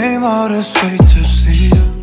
came all this way to see you.